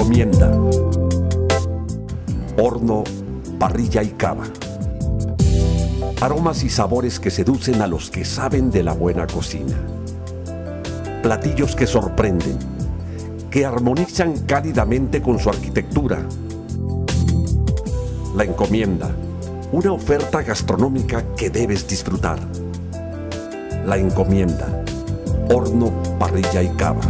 Encomienda. Horno, parrilla y cava. Aromas y sabores que seducen a los que saben de la buena cocina. Platillos que sorprenden, que armonizan cálidamente con su arquitectura. La encomienda, una oferta gastronómica que debes disfrutar. La encomienda, horno, parrilla y cava.